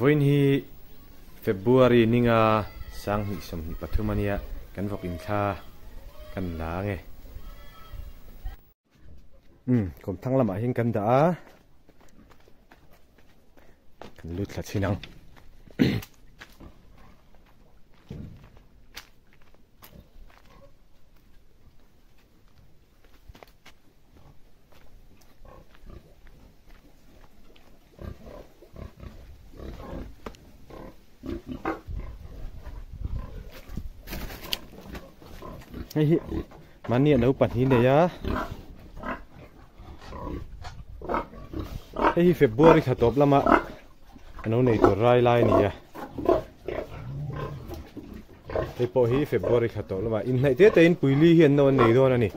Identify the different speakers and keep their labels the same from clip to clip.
Speaker 1: voin hi february ninga sang hi som hi pathumania, kan vok in kha, kan la nge. Um kom thang lama hin kan da kan lut thla chinang. Hi mani đâu pan hi này á? Hi đi khát top lắm á. Nó này tổ rai lai này á hi phải bua đi khát top lắm á. In này thế tên bùi li hiện nấu này đó này.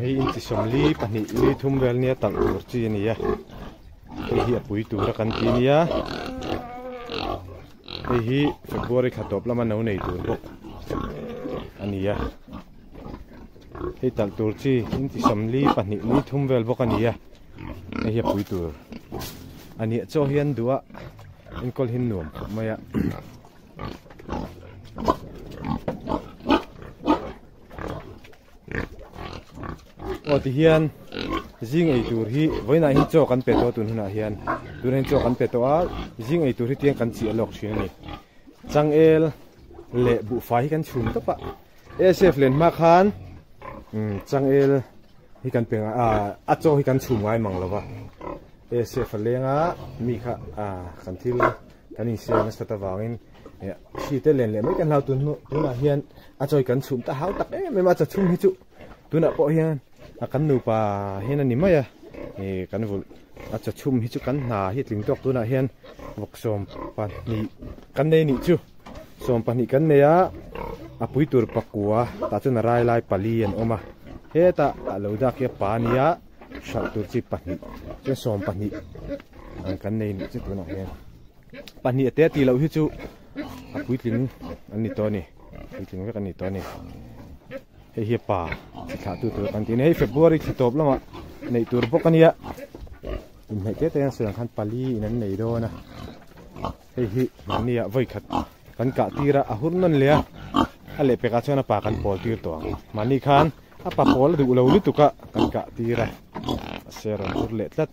Speaker 1: Hi in chỉ xong li pan hi li thum vel nia tặng tur chi này ya hi hi bùi tu ra căn kan này ni ya hi phải bua đi khát top lắm á nó này tur ania hei tal tur chi in ti sam li pahnih ni thum vel bawk ania hei hi pui tur ania chaw hian dua in kol hin nuam maya mai a o ti hian zing ei tur hi voina hi chaw kan pe to tun huna hian tur hin chaw kan pe to a zing ei tur hi tiang kan chi alok thin chang el le bu fa hi kan chhum to pa SF len ma khan. Chang el hi kan penga a a cho hi kan chhum ngai mang lova SF lenga mi kha a kan thil kan in se na sata wangin si te len le mai kan lau tun tu na hian a choi kan chhum ta hau tak e me ma cha chhum hi chu tu na po hian a kan nu pa hian ani mai a e kan vul a cha chhum hi chu kan na hi tling tok tu na hian vok som pan ni kan nei ni chu som pan kan ne ya. Apui tur pakua. Ta chu na rai lai pali an oma. Heta lo da ke pania shal tur chi pani. Che som pani an kan nei ni chu tuna hen pani te ti lo hi chu. Apui tling an ni to ni. Apui tling ve kan ni to ni. He hi pa. Chi tha tu tu kan tin nei. February chi top lama. Nei tur bok ania in nei te te an sang khan pali in an nei do na. He hi ni mania voi khat. Kan ka tira ahur nan le ale pe ka pa kan pol tir to mani khan a pa pol du lo lu tuka? Kan ka tira. Sera ur le tlat.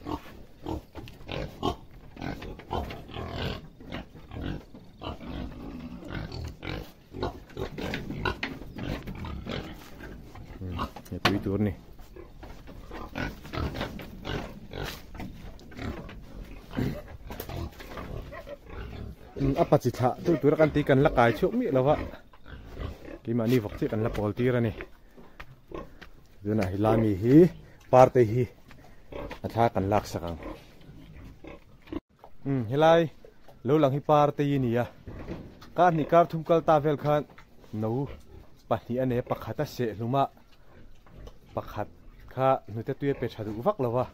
Speaker 1: Ya อัปจิตะตัวตัวกันตีกันละกายชุบมีแล้ววะกี่มานี่ฟกที่กันละพอลตีระนี่ดูนะฮิลามีฮีปาร์ตีฮีอัฐากันลักสักังอืมฮิลายลูหลังฮิปาร์ตีนี่อะการนิการทุ่มกัลตาเวลขันนู้ปัจจุบันเนี่ยปักขัดเสลุมาปักขัดข้าหนูจะตัวเป็ดชาดูฟักแล้ววะ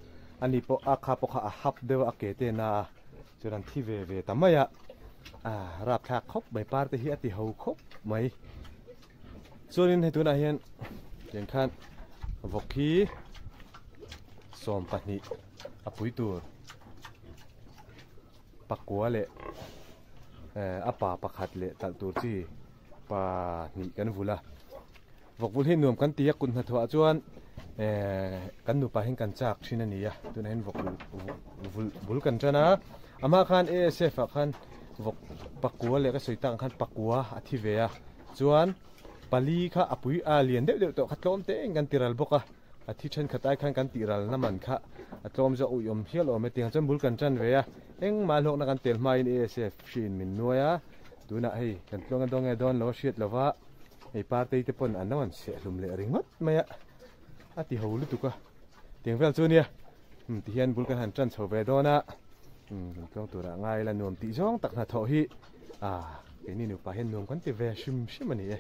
Speaker 1: อันนี้พออาคาพอข้าฮับเดวอาเกตินาจนที่เวเวทำไมอะ อ่ารับทากคบใบปาร์ตเฮีติเฮาคบไหมส่วนนี้ให้ตัวนาเฮียนเรียนขั้นวกขี้สอมปันิอปุยตัวปักกัวเละเอ่ออป่าปักขัดเละตักตัวที่ป่านีกันฟุละวกบุลให้นหนุ่มกันตีกุนหัวจวนเอ่อกันดูป่าเห็นกันจากชินันนี่อะตัวเห็นวกบุลบุกันจ้านะอามาขันเอเซฟขัน vok pakua le ka soitang khan pakua athi ve a chuan pali kha apui a lian deuh deuh to khatlom te ngan tiral boka athi then khatai khan kan tiral na man kha atlom zo uyom hial o me ting chan bul kan chan ve a eng ma lok na kan tel mai in asf shin min noya tuna hei kan tlong dong e don lo shiat lova ei parte te pon anawan se lum le ringot maya ati holu tuka ting vel chu nia ti hian bul kan han chan chho ve dona tlong tura ngai la nuam ti zong tak na tho hi à cái này nếu phải hiện nuông quán tiền về sim sim mà nè